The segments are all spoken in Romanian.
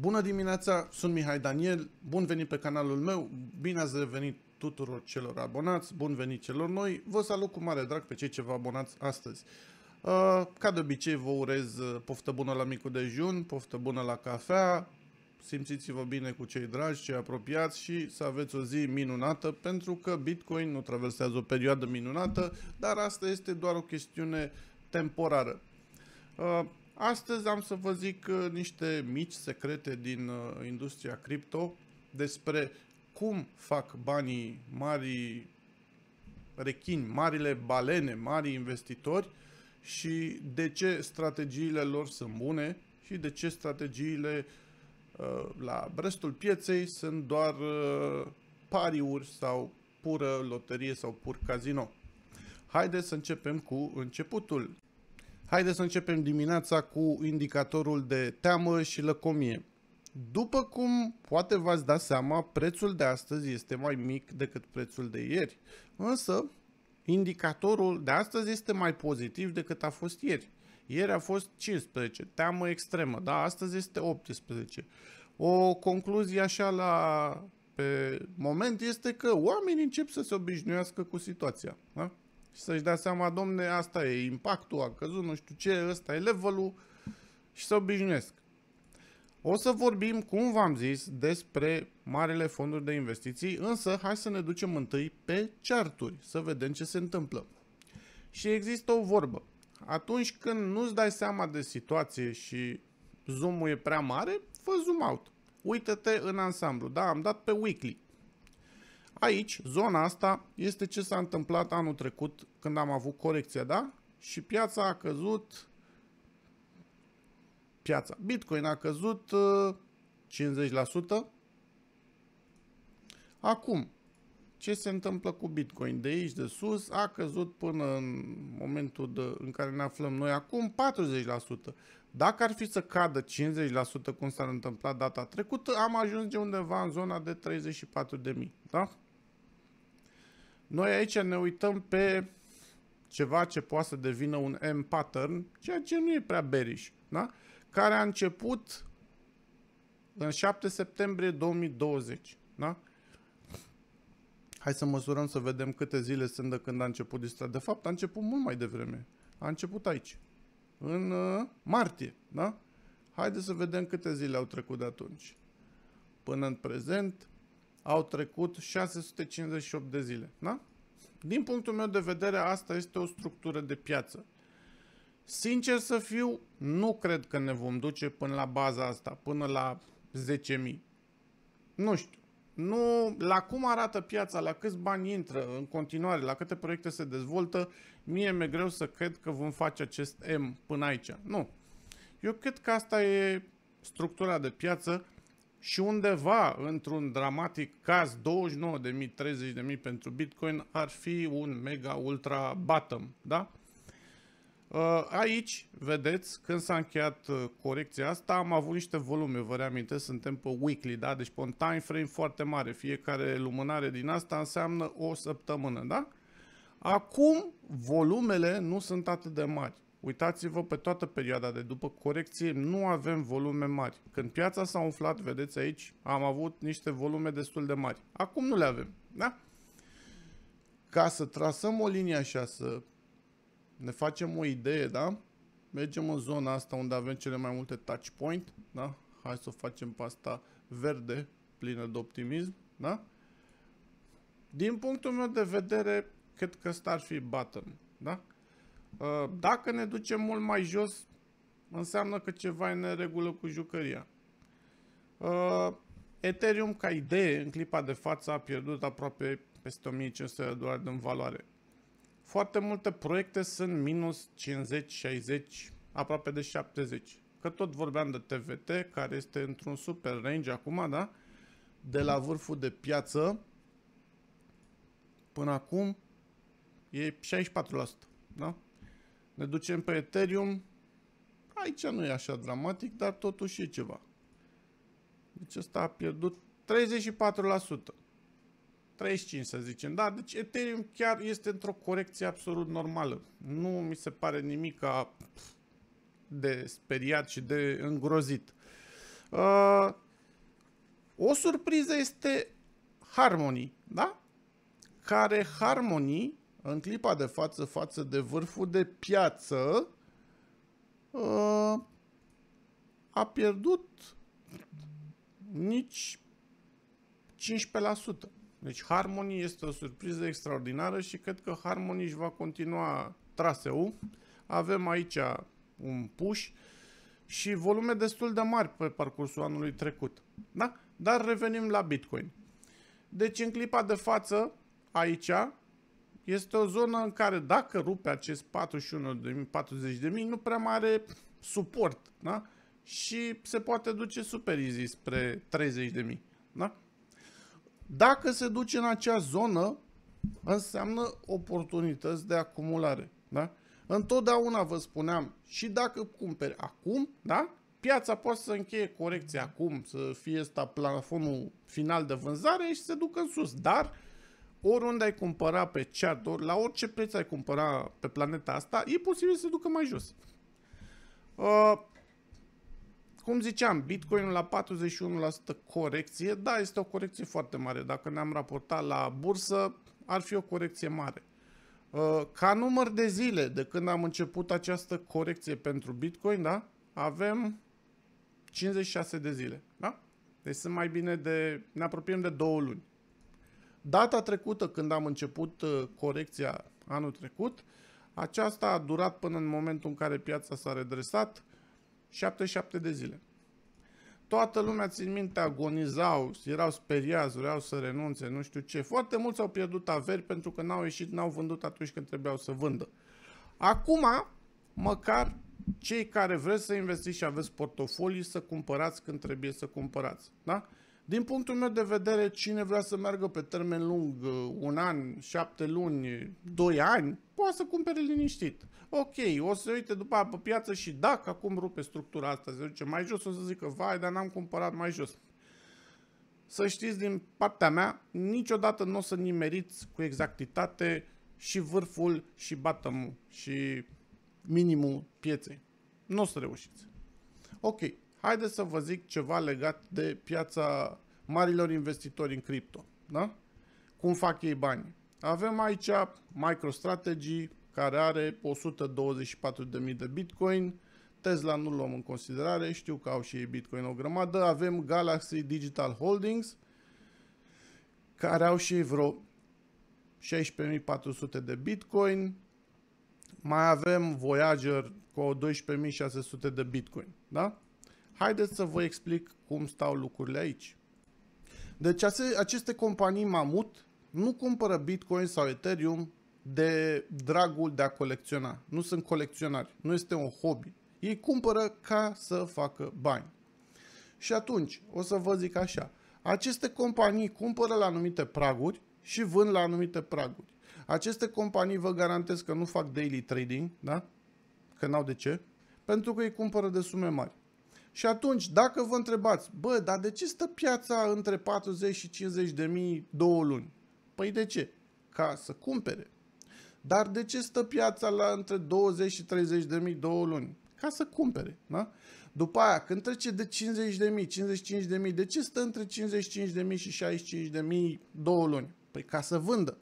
Bună dimineața, sunt Mihai Daniel, bun venit pe canalul meu, bine ați revenit tuturor celor abonați, bun venit celor noi, vă salut cu mare drag pe cei ce vă abonați astăzi. Uh, ca de obicei vă urez uh, poftă bună la micul dejun, poftă bună la cafea, simțiți-vă bine cu cei dragi, cei apropiați și să aveți o zi minunată pentru că Bitcoin nu traversează o perioadă minunată, dar asta este doar o chestiune temporară. Uh, Astăzi am să vă zic uh, niște mici secrete din uh, industria cripto despre cum fac banii mari rechini, marile balene, mari investitori și de ce strategiile lor sunt bune și de ce strategiile uh, la restul pieței sunt doar pariuri sau pură loterie sau pur casino. Haideți să începem cu începutul. Haideți să începem dimineața cu indicatorul de teamă și lăcomie. După cum poate v-ați dat seama, prețul de astăzi este mai mic decât prețul de ieri. Însă, indicatorul de astăzi este mai pozitiv decât a fost ieri. Ieri a fost 15, teamă extremă, da, astăzi este 18. O concluzie așa la pe moment este că oamenii încep să se obișnuiască cu situația. Da? Și să-și dea seama, domne, asta e impactul, a căzut, nu știu ce, ăsta e levelul și să obișnuiesc. O să vorbim, cum v-am zis, despre marele fonduri de investiții, însă hai să ne ducem întâi pe charturi, să vedem ce se întâmplă. Și există o vorbă. Atunci când nu-ți dai seama de situație și zoom-ul e prea mare, fă zoom out. Uită-te în ansamblu. Da, am dat pe weekly. Aici, zona asta, este ce s-a întâmplat anul trecut când am avut corecția, da? Și piața a căzut... Piața. Bitcoin a căzut uh, 50%. Acum, ce se întâmplă cu Bitcoin? De aici, de sus, a căzut până în momentul de, în care ne aflăm noi acum 40%. Dacă ar fi să cadă 50% cum s-a întâmplat data trecută, am ajuns undeva în zona de 34.000. Da? Noi aici ne uităm pe ceva ce poate să devină un M-pattern, ceea ce nu e prea bearish, da? care a început în 7 septembrie 2020. Da? Hai să măsurăm să vedem câte zile sunt de când a început distracția. De fapt, a început mult mai devreme. A început aici, în uh, martie. Da? Haideți să vedem câte zile au trecut de atunci. Până în prezent, au trecut 658 de zile. Da? Din punctul meu de vedere, asta este o structură de piață. Sincer să fiu, nu cred că ne vom duce până la baza asta, până la 10.000. Nu știu. Nu, la cum arată piața, la câți bani intră în continuare, la câte proiecte se dezvoltă, mie mi-e greu să cred că vom face acest M până aici. Nu. Eu cred că asta e structura de piață și undeva, într-un dramatic caz, 29.000, 30.000 pentru Bitcoin ar fi un mega ultra bottom, da? Uh, aici, vedeți, când s-a încheiat uh, corecția asta, am avut niște volume, vă reamintesc, suntem pe weekly, da? Deci pe un time frame foarte mare. Fiecare lumânare din asta înseamnă o săptămână, da? Acum, volumele nu sunt atât de mari. Uitați-vă pe toată perioada de după corecție, nu avem volume mari. Când piața s-a umflat, vedeți aici, am avut niște volume destul de mari. Acum nu le avem, da? Ca să trasăm o linie așa, să ne facem o idee, da? Mergem în zona asta unde avem cele mai multe touch point, da? Hai să o facem pe asta verde, plină de optimism, da? Din punctul meu de vedere, cred că ăsta ar fi button, da? Uh, dacă ne ducem mult mai jos, înseamnă că ceva e în regulă cu jucăria. Uh, Ethereum, ca idee, în clipa de față a pierdut aproape peste 1500 de dolari în valoare. Foarte multe proiecte sunt minus 50, 60, aproape de 70. Că tot vorbeam de TVT, care este într-un super range acum, da? De la vârful de piață până acum e 64%, da? Ne ducem pe Ethereum. Aici nu e așa dramatic, dar totuși e ceva. Deci ăsta a pierdut 34%. 35 să zicem. Da, deci Ethereum chiar este într-o corecție absolut normală. Nu mi se pare nimic de speriat și de îngrozit. Uh, o surpriză este Harmony, da? Care Harmony, în clipa de față, față de vârful de piață, uh, a pierdut nici 15%. Deci Harmony este o surpriză extraordinară și cred că Harmony își va continua traseul. Avem aici un push și volume destul de mari pe parcursul anului trecut. Da? Dar revenim la Bitcoin. Deci în clipa de față, aici, este o zonă în care dacă rupe acest 41.000, 40.000, nu prea mai are suport. Da? Și se poate duce super easy spre 30.000. Da? Dacă se duce în acea zonă, înseamnă oportunități de acumulare. Da? Întotdeauna vă spuneam, și dacă cumperi acum, da? piața poate să încheie corecția acum, să fie ăsta plafonul final de vânzare și se ducă în sus. Dar oriunde ai cumpăra pe chart, ori la orice preț ai cumpăra pe planeta asta, e posibil să se ducă mai jos. Uh, cum ziceam, Bitcoin la 41% corecție, da, este o corecție foarte mare. Dacă ne-am raportat la bursă, ar fi o corecție mare. Uh, ca număr de zile de când am început această corecție pentru Bitcoin, da, avem 56 de zile, da? Deci sunt mai bine de, ne apropiem de două luni. Data trecută, când am început uh, corecția anul trecut, aceasta a durat până în momentul în care piața s-a redresat 77 de zile. Toată lumea, țin minte, agonizau, erau speriați, vreau să renunțe, nu știu ce. Foarte mulți au pierdut averi pentru că n-au ieșit, n-au vândut atunci când trebuiau să vândă. Acum, măcar cei care vreți să investiți și aveți portofolii, să cumpărați când trebuie să cumpărați. Da? Din punctul meu de vedere, cine vrea să meargă pe termen lung, uh, un an, șapte luni, doi ani, poate să cumpere liniștit. Ok, o să uite după aia pe piață și dacă acum rupe structura asta, se duce mai jos, o să zică, vai, dar n-am cumpărat mai jos. Să știți din partea mea, niciodată nu o să nimeriți cu exactitate și vârful și bottom și minimul pieței. Nu o să reușiți. Ok, haideți să vă zic ceva legat de piața marilor investitori în cripto. Da? Cum fac ei bani? Avem aici MicroStrategy, care are 124.000 de Bitcoin. Tesla nu luăm în considerare, știu că au și ei Bitcoin o grămadă. Avem Galaxy Digital Holdings, care au și ei vreo 16.400 de Bitcoin. Mai avem Voyager cu 12.600 de Bitcoin. Da? Haideți să vă explic cum stau lucrurile aici. Deci aceste companii mamut nu cumpără Bitcoin sau Ethereum de dragul de a colecționa. Nu sunt colecționari, nu este un hobby. Ei cumpără ca să facă bani. Și atunci, o să vă zic așa, aceste companii cumpără la anumite praguri și vând la anumite praguri. Aceste companii vă garantez că nu fac daily trading, da? Că n-au de ce, pentru că îi cumpără de sume mari. Și atunci, dacă vă întrebați, bă, dar de ce stă piața între 40 și 50 de mii două luni? Păi de ce? Ca să cumpere. Dar de ce stă piața la între 20 și 30 de mii două luni? Ca să cumpere, da? După aia, când trece de 50 de mii, 55 de mii, de ce stă între 55 de mii și 65 de mii două luni? Păi ca să vândă.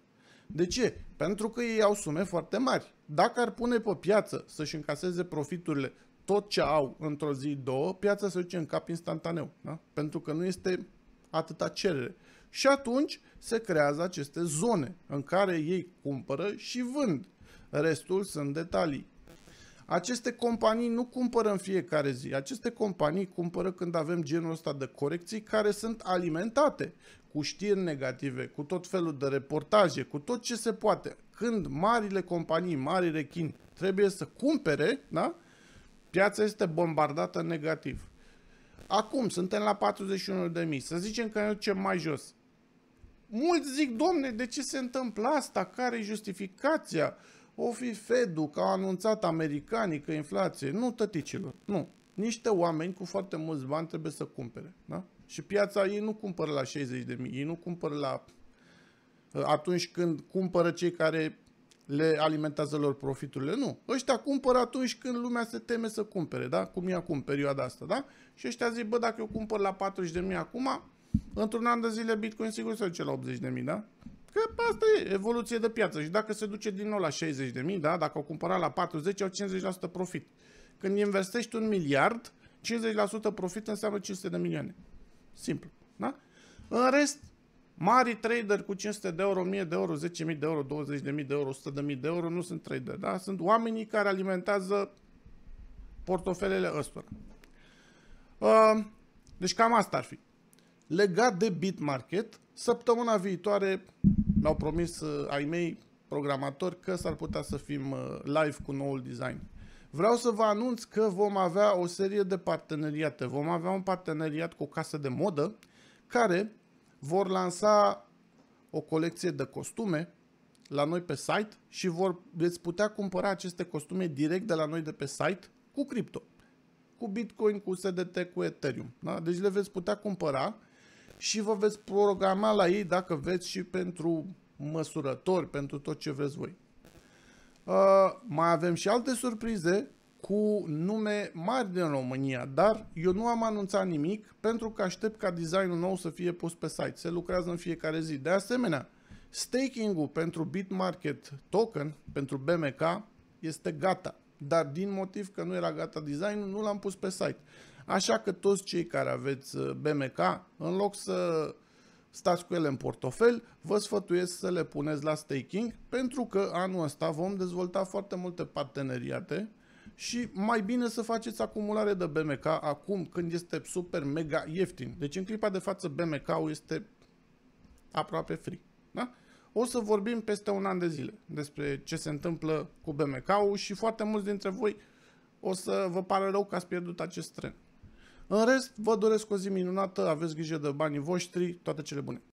De ce? Pentru că ei au sume foarte mari. Dacă ar pune pe piață să-și încaseze profiturile tot ce au într-o zi, două, piața se duce în cap instantaneu. Da? Pentru că nu este atâta cerere. Și atunci se creează aceste zone în care ei cumpără și vând. Restul sunt detalii. Aceste companii nu cumpără în fiecare zi. Aceste companii cumpără când avem genul ăsta de corecții care sunt alimentate cu știri negative, cu tot felul de reportaje, cu tot ce se poate. Când marile companii, mari rechini trebuie să cumpere, da? Piața este bombardată negativ. Acum suntem la 41.000, să zicem că ne ducem mai jos. Mulți zic, domne, de ce se întâmplă asta? Care e justificația? O fi Fed-ul, că au anunțat americanii că inflație. Nu, tăticilor, nu. Niște oameni cu foarte mulți bani trebuie să cumpere. Da? Și piața ei nu cumpără la 60 de mii, ei nu cumpără la... Atunci când cumpără cei care le alimentează lor profiturile. Nu. Ăștia cumpără atunci când lumea se teme să cumpere, da? Cum e acum perioada asta, da? Și ăștia zic, bă, dacă eu cumpăr la 40.000 acum, într-un an de zile Bitcoin sigur se duce la 80.000, da? Că asta e evoluție de piață și dacă se duce din nou la 60.000, da? Dacă au cumpărat la 40, au 50% profit. Când investești un miliard, 50% profit înseamnă 500 de milioane. Simplu, da? În rest, Mari trader cu 500 de euro, 1000 de euro, 10.000 de euro, 20.000 de euro, 100.000 de euro nu sunt trader, da? Sunt oamenii care alimentează portofelele ăstora. Uh, deci cam asta ar fi. Legat de Bitmarket, săptămâna viitoare mi-au promis uh, ai mei programatori că s-ar putea să fim uh, live cu noul design. Vreau să vă anunț că vom avea o serie de parteneriate. Vom avea un parteneriat cu o casă de modă care vor lansa o colecție de costume la noi pe site și vor, veți putea cumpăra aceste costume direct de la noi de pe site cu cripto. Cu Bitcoin, cu SDT, cu Ethereum. Da? Deci le veți putea cumpăra și vă veți programa la ei dacă veți și pentru măsurători, pentru tot ce vreți voi. Uh, mai avem și alte surprize cu nume mari din România, dar eu nu am anunțat nimic pentru că aștept ca designul nou să fie pus pe site. Se lucrează în fiecare zi. De asemenea, staking-ul pentru Bitmarket token, pentru BMK, este gata. Dar din motiv că nu era gata designul, nu l-am pus pe site. Așa că toți cei care aveți uh, BMK, în loc să stați cu ele în portofel, vă sfătuiesc să le puneți la staking, pentru că anul ăsta vom dezvolta foarte multe parteneriate și mai bine să faceți acumulare de BMK acum când este super mega ieftin. Deci în clipa de față BMK-ul este aproape free. Da? O să vorbim peste un an de zile despre ce se întâmplă cu BMK-ul și foarte mulți dintre voi o să vă pare rău că ați pierdut acest tren. În rest, vă doresc o zi minunată, aveți grijă de banii voștri, toate cele bune.